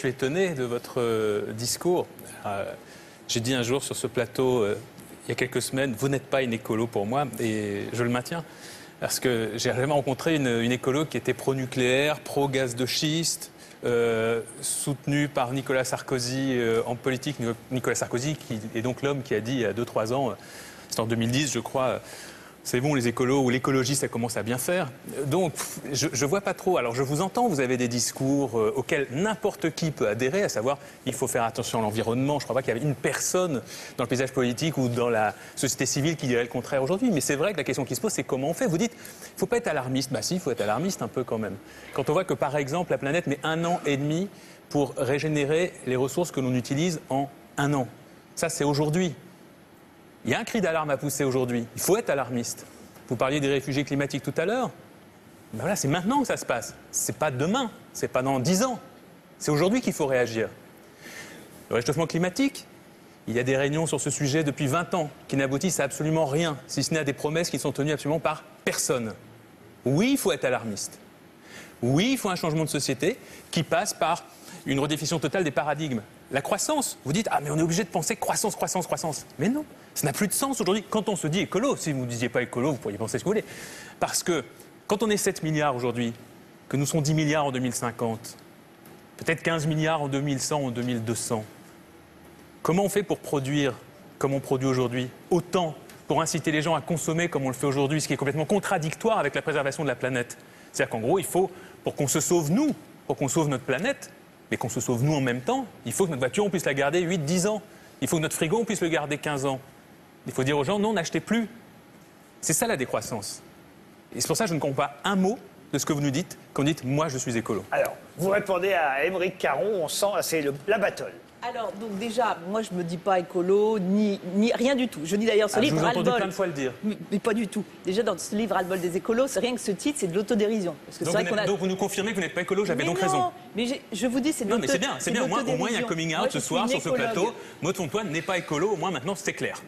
suis étonné de votre euh, discours. Euh, J'ai dit un jour sur ce plateau, euh, il y a quelques semaines, vous n'êtes pas une écolo pour moi, et je le maintiens. Parce que j'ai jamais rencontré une, écolo qui était pro-nucléaire, pro-gaz de schiste, euh, soutenue par Nicolas Sarkozy en politique. Nicolas Sarkozy, qui est donc l'homme qui a dit il y a 2-3 ans, c'est en 2010, je crois, c'est bon les écolos ou l'écologie, ça commence à bien faire. Donc, je ne vois pas trop. Alors, je vous entends, vous avez des discours euh, auxquels n'importe qui peut adhérer, à savoir, il faut faire attention à l'environnement. Je ne crois pas qu'il y avait une personne dans le paysage politique ou dans la société civile qui dirait le contraire aujourd'hui. Mais c'est vrai que la question qui se pose, c'est comment on fait. Vous dites, il ne faut pas être alarmiste. Bah si, il faut être alarmiste un peu quand même. Quand on voit que, par exemple, la planète met un an et demi pour régénérer les ressources que l'on utilise en un an. Ça, c'est aujourd'hui. Il y a un cri d'alarme à pousser aujourd'hui. Il faut être alarmiste. Vous parliez des réfugiés climatiques tout à l'heure. Ben voilà, c'est maintenant que ça se passe. C'est pas demain, c'est pas dans 10 ans. C'est aujourd'hui qu'il faut réagir. Le réchauffement climatique, il y a des réunions sur ce sujet depuis 20 ans qui n'aboutissent à absolument rien, si ce n'est à des promesses qui ne sont tenues absolument par personne. Oui, il faut être alarmiste. Oui, il faut un changement de société qui passe par une redéfinition totale des paradigmes. La croissance, vous dites, ah mais on est obligé de penser croissance, croissance, croissance. Mais non, ça n'a plus de sens aujourd'hui. Quand on se dit écolo, si vous ne disiez pas écolo, vous pourriez penser ce que vous voulez. Parce que quand on est 7 milliards aujourd'hui, que nous sommes 10 milliards en 2050, peut-être 15 milliards en 2100, en 2200, comment on fait pour produire comme on produit aujourd'hui autant pour inciter les gens à consommer comme on le fait aujourd'hui, ce qui est complètement contradictoire avec la préservation de la planète? C'est-à-dire qu'en gros, il faut, pour qu'on se sauve nous, pour qu'on sauve notre planète, mais qu'on se sauve nous en même temps, il faut que notre voiture, on puisse la garder 8-10 ans. Il faut que notre frigo, on puisse le garder 15 ans. Il faut dire aux gens, non, n'achetez plus. C'est ça la décroissance. Et c'est pour ça que je ne comprends pas un mot de ce que vous nous dites quand vous dites, moi, je suis écolo. Alors, vous répondez à Émeric Caron, on sent, c'est la battle. Alors, donc déjà, moi, je me dis pas écolo, ni, ni rien du tout. Je dis d'ailleurs ce Ah, je livre, vous ai entendu plein de fois le dire. Mais, mais pas du tout. Déjà, dans ce livre, Ras-le-bol des écolos, c'est rien que ce titre, c'est de l'autodérision. Parce que Donc, c'est vous a. donc vous nous confirmez que vous n'êtes pas écolo, j'avais donc non, raison. Mais je vous dis, c'est de Non, mais c'est bien, c'est bien. Au moins, au moins, il y a un l'autodérision. coming out ce soir sur ce plateau. Maud Fontoine n'est pas écolo, au moins maintenant c'est clair.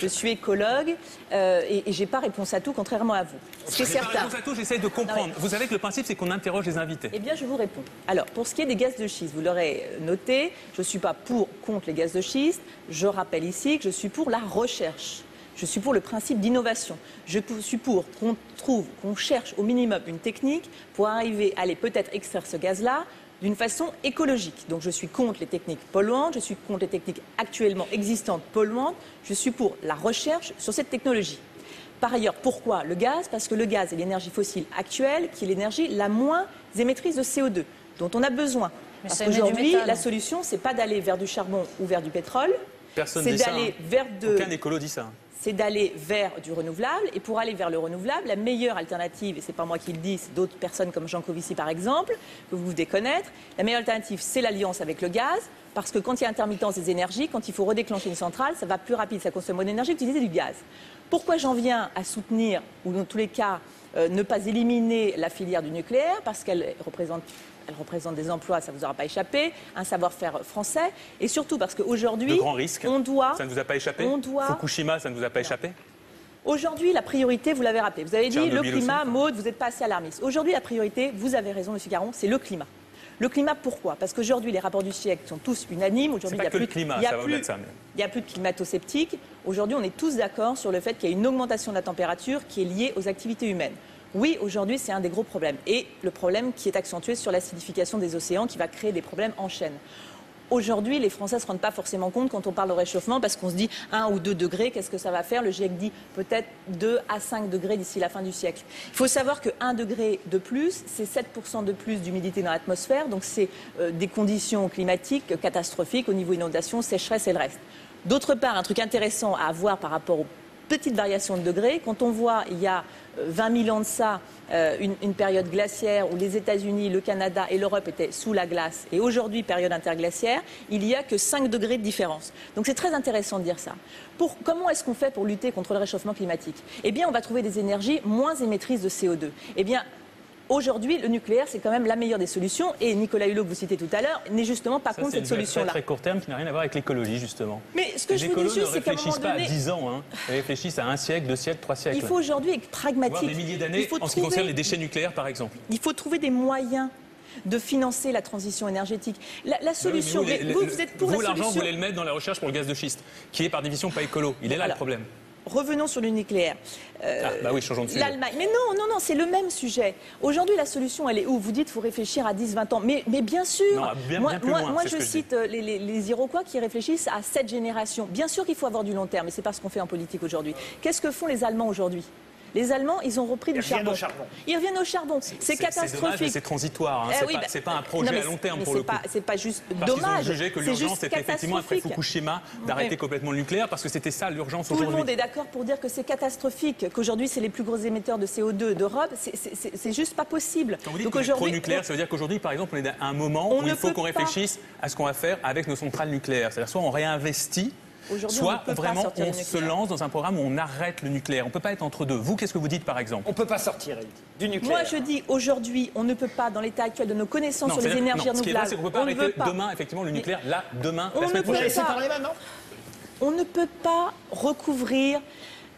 Je suis écologue euh, et, et j'ai pas réponse à tout, contrairement à vous. Ce qui est J'ai pas certain. réponse à tout, j'essaie de comprendre. Non, Vous savez que le principe, c'est qu'on interroge les invités. Eh bien, je vous réponds. Alors, pour ce qui est des gaz de schiste, vous l'aurez noté, je ne suis pas pour, contre les gaz de schiste. Je rappelle ici que je suis pour la recherche. Je suis pour le principe d'innovation. Je suis pour qu'on trouve, qu'on cherche au minimum une technique pour arriver à aller peut-être extraire ce gaz-là d'une façon écologique. Donc je suis contre les techniques polluantes, je suis contre les techniques actuellement existantes polluantes, je suis pour la recherche sur cette technologie. Par ailleurs, pourquoi le gaz? Parce que le gaz est l'énergie fossile actuelle qui est l'énergie la moins émettrice de CO2 dont on a besoin. Mais Parce qu'aujourd'hui, la solution, c'est pas d'aller vers du charbon ou vers du pétrole, Personne c'est ça. d'aller hein. vers de, Aucun écolo dit ça. c'est d'aller vers du renouvelable. Et pour aller vers le renouvelable, la meilleure alternative, et c'est pas moi qui le dis, c'est d'autres personnes comme Jean Covici par exemple, que vous devez connaître, la meilleure alternative, c'est l'alliance avec le gaz. Parce que quand il y a intermittence des énergies, quand il faut redéclencher une centrale, ça va plus rapide, ça consomme moins d'énergie qu'utiliser du gaz. Pourquoi j'en viens à soutenir, ou dans tous les cas, euh, ne pas éliminer la filière du nucléaire? Parce qu'elle représente, elle représente des emplois, ça ne vous aura pas échappé, un savoir-faire français, et surtout parce qu'aujourd'hui, on doit... Ça ne vous a pas échappé on doit- Fukushima, ça ne vous a pas échappé Aujourd'hui, la priorité, vous l'avez rappelé, vous avez dit le climat, aussi. Maud, vous n'êtes pas assez alarmiste. Aujourd'hui, la priorité, vous avez raison, Monsieur Caron, c'est le climat. Le climat, pourquoi? Parce qu'aujourd'hui, les rapports du siècle sont tous unanimes. Aujourd'hui, il y a plus- climat, il y a ça va plus- au-delà de ça, mais- Il n'y a plus de climato-sceptiques. Aujourd'hui, on est tous d'accord sur le fait qu'il y a une augmentation de la température qui est liée aux activités humaines. Oui, aujourd'hui, c'est un des gros problèmes. Et le problème qui est accentué sur l'acidification des océans qui va créer des problèmes en chaîne. Aujourd'hui, les Français ne se rendent pas forcément compte quand on parle de réchauffement parce qu'on se dit 1 ou 2 degrés, qu'est-ce que ça va faire? Le GIEC dit peut-être 2 à 5 degrés d'ici la fin du siècle. Il faut savoir que 1 degré de plus, c'est 7% de plus d'humidité dans l'atmosphère, donc c'est euh, des conditions climatiques catastrophiques au niveau inondation, sécheresse et le reste. D'autre part, un truc intéressant à avoir par rapport aux petites variations de degrés, quand on voit il y a euh, 20 000 ans de ça, euh, une, période glaciaire où les États-Unis, le Canada et l'Europe étaient sous la glace, et aujourd'hui période interglaciaire, il y a que 5 degrés de différence. Donc c'est très intéressant de dire ça. Pour, comment est-ce qu'on fait pour lutter contre le réchauffement climatique? Eh bien, on va trouver des énergies moins émettrices de CO2. Eh bien, Aujourd'hui, le nucléaire, c'est quand même la meilleure des solutions. Et Nicolas Hulot, que vous citez tout à l'heure, n'est justement pas contre c'est cette solution-là. très court terme qui n'a rien à voir avec l'écologie, justement. Mais ce que je vous dis juste, c'est qu'à un moment pas donné, à 10 ans, hein. ils réfléchissent à un siècle, deux siècles, trois siècles. il faut aujourd'hui être pragmatique. des milliers Il d'années en ce qui concerne les déchets nucléaires, par exemple. Il faut trouver des moyens. de financer la transition énergétique. La, la oui, mais solution, vous, les- mais vous, vous êtes pour vous, la l'argent, vous solution. voulez le mettre dans la recherche pour le gaz de schiste, qui est par définition pas écolo. Il est là le problème. Revenons sur le nucléaire. Euh, Ah, bah oui, changeons de sujet. L'Allemagne. Mais non, non, non, c'est le même sujet. Aujourd'hui, la solution, elle est où? Vous dites qu'il faut réfléchir à 10, 20 ans. Mais, mais bien sûr. Non, bien- moi, bien plus moi, loin, moi, je cite euh, les, les- les Iroquois qui réfléchissent à cette génération. Bien sûr qu'il faut avoir du long terme, et c'est pas ce qu'on fait en politique aujourd'hui. Qu'est-ce que font les Allemands aujourd'hui? Les Allemands, ils ont repris du charbon. au charbon. Ils reviennent au charbon. C'est dommage, catastrophique. c'est transitoire. hein. Eh C'est oui, pas, bah, pas un projet à long terme pour le coup. C'est pas juste Parce qu'ils ont dommage. jugé que l'urgence était effectivement après. Fukushima d'arrêter Oui. complètement le nucléaire parce que c'était ça l'urgence Tout le aujourd'hui. monde est d'accord pour dire que c'est catastrophique, qu'aujourd'hui c'est les plus gros émetteurs de CO2 d'Europe. C'est- juste pas possible. Quand vous dites Donc aujourd'hui, pro-nucléaire, ça veut dire qu'aujourd'hui, par exemple, on est à un moment où il faut qu'on réfléchisse à ce qu'on va faire avec nos centrales nucléaires. C'est-à-dire soit on réinvestit, On soit vraiment on se lance dans un programme où on arrête le nucléaire. On ne peut pas être entre deux. Vous, qu'est-ce que vous dites, par exemple? On ne peut pas sortir, elle dit, du nucléaire. Moi, je dis aujourd'hui, on ne peut pas, dans l'état actuel de nos connaissances sur les énergies non, Ce qui est vrai, renouvelables, c'est qu'on ne peut pas on ne veut arrêter pas. demain, effectivement, le nucléaire, là, demain, On la ne semaine peut prochaine. pas. parler maintenant? On ne peut pas recouvrir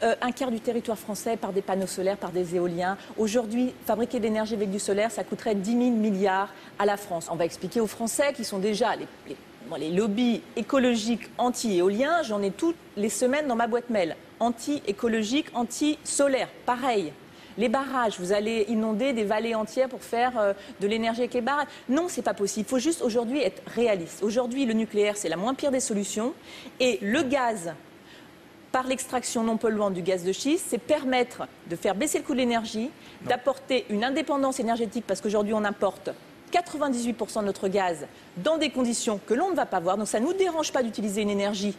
euh, un quart du territoire français par des panneaux solaires, par des éoliens. Aujourd'hui, fabriquer de l'énergie avec du solaire, ça coûterait 10 000 milliards à la France. On va expliquer aux Français qui sont déjà les, les- bon, les lobbies écologiques anti-éoliens. J'en ai toutes les semaines dans ma boîte mail. Anti-écologique, anti-solaire, pareil. Les barrages, vous allez inonder des vallées entières pour faire euh, de l'énergie avec les barrages. Non, c'est pas possible. Il faut juste aujourd'hui être réaliste. Aujourd'hui, le nucléaire, c'est la moins pire des solutions. Et le gaz, par l'extraction non polluante du gaz de schiste, c'est permettre de faire baisser le coût de l'énergie, d'apporter une indépendance énergétique, parce qu'aujourd'hui on importe 98% de notre gaz dans des conditions que l'on ne va pas voir. Donc ça ne nous dérange pas d'utiliser une énergie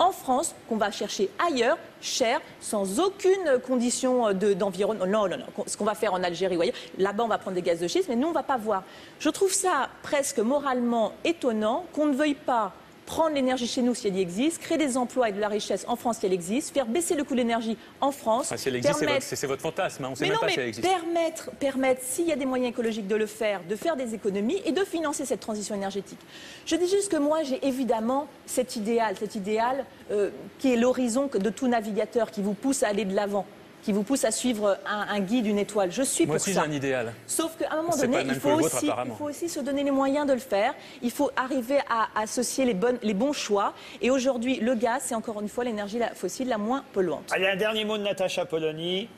en France qu'on va chercher ailleurs, cher, sans aucune condition de- d'environnement. non, non, non. Ce qu'on va faire en Algérie là-bas on va prendre des gaz de schiste, mais nous on ne va pas voir. Je trouve ça presque moralement étonnant qu'on ne veuille pas prendre l'énergie chez nous si elle y existe, créer des emplois et de la richesse en France si elle existe, faire baisser le coût de l'énergie en France, Ah, si elle existe, c'est permettre- votre, c'est votre fantasme. hein. On ne sait mais même non, pas si elle mais existe. permettre, permettre, s'il y a des moyens écologiques de le faire, de faire des économies et de financer cette transition énergétique. Je dis juste que moi, j'ai évidemment cet idéal, cet idéal euh, qui est l'horizon de tout navigateur, qui vous pousse à aller de l'avant, qui vous pousse à suivre un, un guide, une étoile. Je suis Moi pour aussi, j'ai ça. un idéal. Sauf qu'à un moment donné, il faut, vôtre, aussi, il faut aussi se donner les moyens de le faire. Il faut arriver à associer les, bonnes, les bons choix. Et aujourd'hui, le gaz, c'est encore une fois l'énergie la- fossile la moins polluante. Allez, un dernier mot de Natacha Polony.